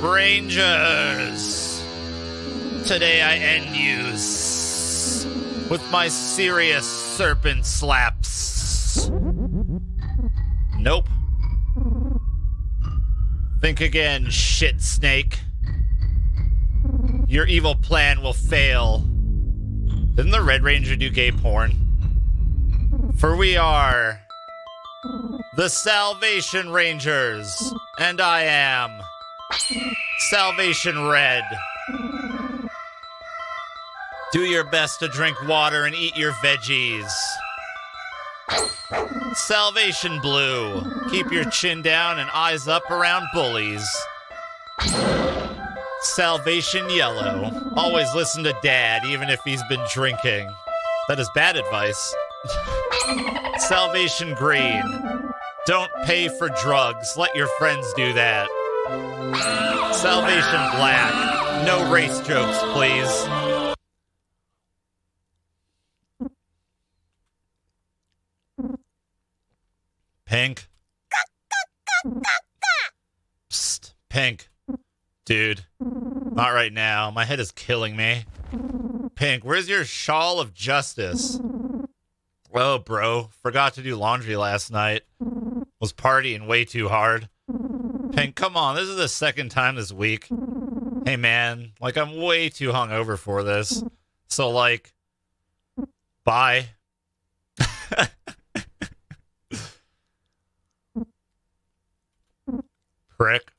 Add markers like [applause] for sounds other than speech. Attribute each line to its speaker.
Speaker 1: Rangers! Today I end you with my serious serpent slaps. Nope. Think again, shit snake. Your evil plan will fail. Didn't the Red Ranger do gay porn? For we are the Salvation Rangers, and I am Salvation Red. Do your best to drink water and eat your veggies. Salvation Blue. Keep your chin down and eyes up around bullies. Salvation Yellow. Always listen to Dad, even if he's been drinking. That is bad advice. Salvation Green. Don't pay for drugs. Let your friends do that. Salvation Black. No race jokes, please. Pink. Psst, Pink. Dude, not right now. My head is killing me. Pink, where's your shawl of justice? Oh, bro, forgot to do laundry last night. Was partying way too hard. Pink, come on, this is the second time this week. Hey, man, like, I'm way too hungover for this. So, like, bye. [laughs] Prick.